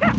Ha!